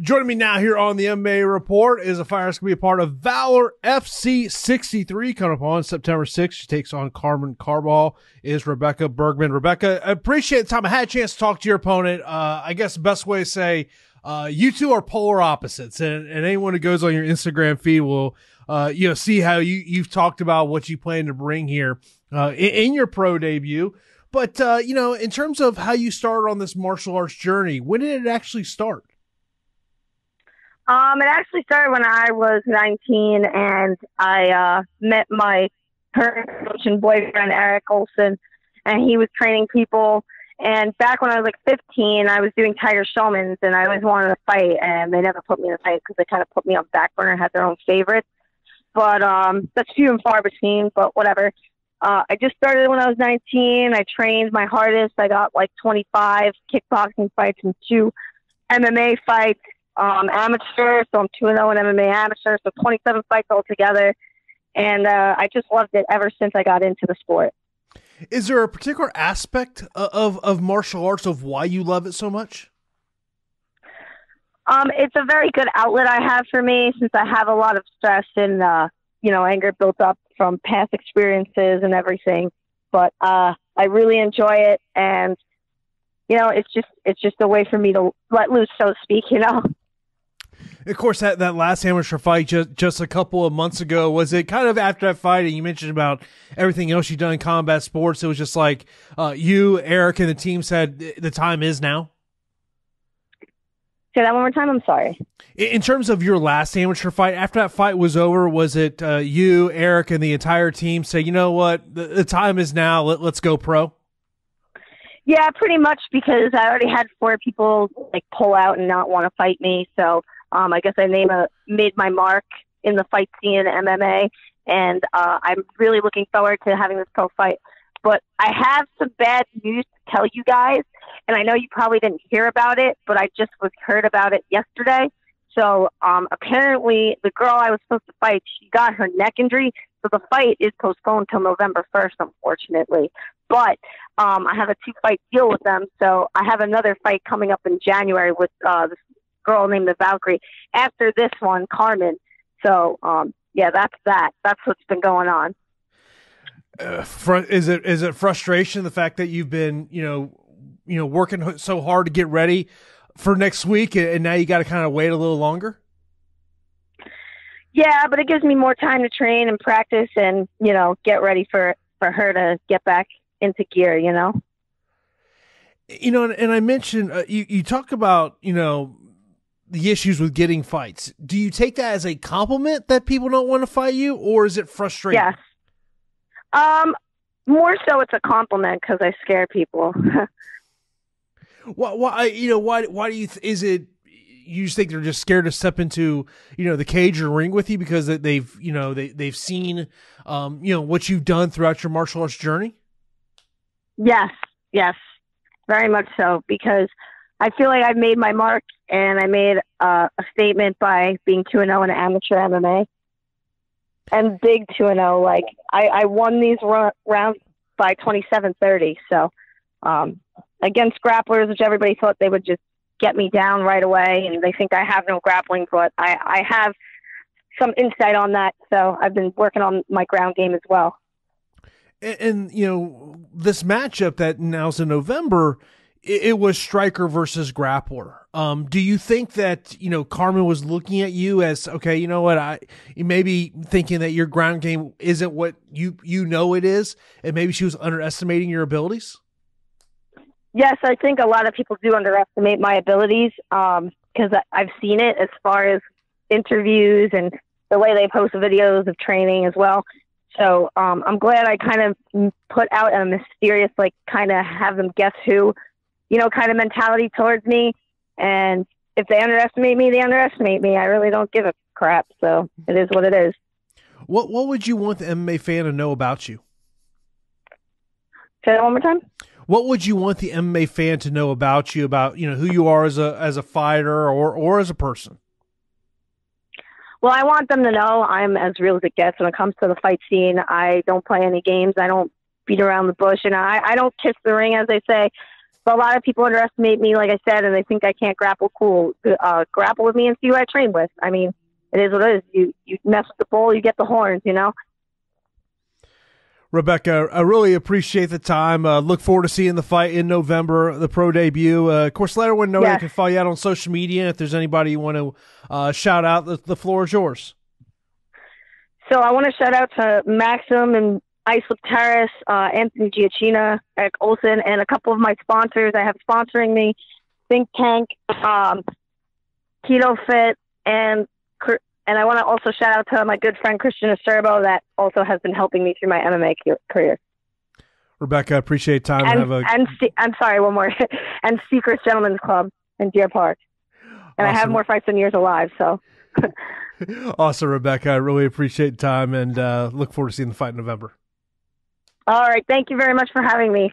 Joining me now here on the MMA Report is a fighter that's going to be a part of Valor FC 63 coming up on September 6th. She takes on Carmen Carball, is Rebecca Bryggman. Rebecca, I appreciate the time. I had a chance to talk to your opponent. Uh, I guess the best way to say, uh, you two are polar opposites and, and anyone who goes on your Instagram feed will, uh, you know, see how you, you've talked about what you plan to bring here, uh, in, in your pro debut. But, uh, you know, in terms of how you started on this martial arts journey, when did it actually start? Um, it actually started when I was 19 and I uh, met my current and boyfriend, Eric Olson, and he was training people. And back when I was like 15, I was doing Tiger Schulmann's and I always wanted to fight, and they never put me in a fight because they kind of put me on back burner, had their own favorites. But um, that's few and far between, but whatever. Uh, I just started when I was 19. I trained my hardest. I got like 25 kickboxing fights and two MMA fights um, amateur, so I'm 2 0 in MMA amateur, so 27 fights altogether. And uh, I just loved it ever since I got into the sport. Is there a particular aspect of, of martial arts of why you love it so much? Um, it's a very good outlet I have for me since I have a lot of stress and uh, you know anger built up from past experiences and everything. But uh, I really enjoy it, and you know it's just it's just a way for me to let loose, so to speak. You know. Of course, that, that last amateur fight just just a couple of months ago was it kind of after that fight, and you mentioned about everything else you've done in combat sports. It was just like uh, you, Eric, and the team said the time is now. Say that one more time. I'm sorry. In terms of your last amateur fight, after that fight was over, was it uh, you, Eric, and the entire team say, you know what, the, the time is now. Let, let's go pro. Yeah, pretty much because I already had four people like pull out and not want to fight me. So um, I guess I name a, made my mark in the fight scene in MMA, and uh, I'm really looking forward to having this pro fight. But I have some bad news to tell you guys, and I know you probably didn't hear about it, but I just was heard about it yesterday. So um, apparently, the girl I was supposed to fight, she got her neck injury, so the fight is postponed till November 1st, unfortunately. But um, I have a two fight deal with them, so I have another fight coming up in January with uh, this girl named the Valkyrie after this one, Carmen. So, um, yeah, that's that. That's what's been going on. Uh, fr- is it is it frustration the fact that you've been you know you know working so hard to get ready for next week and now you got to kind of wait a little longer? Yeah, but it gives me more time to train and practice and you know get ready for for her to get back into gear. You know. You know, and, and I mentioned uh, you you talk about you know the issues with getting fights. Do you take that as a compliment that people don't want to fight you, or is it frustrating? Yes. Um, more so, it's a compliment because I scare people. why, why? You know, why? Why do you? Th- is it? You just think they're just scared to step into you know the cage or ring with you because they've you know they they've seen um you know what you've done throughout your martial arts journey. Yes. Yes. Very much so because I feel like I've made my mark and I made uh, a statement by being 2 0 in amateur MMA. And big 2 0. Like, I, I won these rounds by 27 30. So, um, against grapplers, which everybody thought they would just get me down right away, and they think I have no grappling, but I, I have some insight on that. So, I've been working on my ground game as well. And, and you know, this matchup that now's in November it, it was striker versus grappler. Um, do you think that you know Carmen was looking at you as okay? You know what? I maybe thinking that your ground game isn't what you you know it is, and maybe she was underestimating your abilities. Yes, I think a lot of people do underestimate my abilities because um, I've seen it as far as interviews and the way they post videos of training as well. So um, I'm glad I kind of put out a mysterious, like, kind of have them guess who you know, kind of mentality towards me. And if they underestimate me, they underestimate me. I really don't give a crap. So it is what it is. What What would you want the MMA fan to know about you? Say that one more time. What would you want the MMA fan to know about you? About you know who you are as a as a fighter or or as a person. Well, I want them to know I'm as real as it gets when it comes to the fight scene. I don't play any games. I don't beat around the bush, and I I don't kiss the ring, as they say. But a lot of people underestimate me, like I said, and they think I can't grapple cool. Uh, grapple with me and see who I train with. I mean, it is what it is. You you mess with the bull, you get the horns. You know. Rebecca, I really appreciate the time. Uh, look forward to seeing the fight in November, the pro debut. Uh, of course, let everyone know yes. they can follow you out on social media. If there's anybody you want to uh, shout out, the, the floor is yours. So I want to shout out to Maxim and Islip Terrace, uh, Anthony Giacchina, Eric Olson, and a couple of my sponsors I have sponsoring me, Think Tank, um, Keto Fit, and and I want to also shout out to my good friend Christian Acerbo that also has been helping me through my MMA career. Rebecca, I appreciate time. And, have a... and I'm sorry, one more. and Secrets Gentlemen's Club in Deer Park. And awesome. I have more fights than years alive, so. awesome, Rebecca. I really appreciate time and uh, look forward to seeing the fight in November. All right. Thank you very much for having me.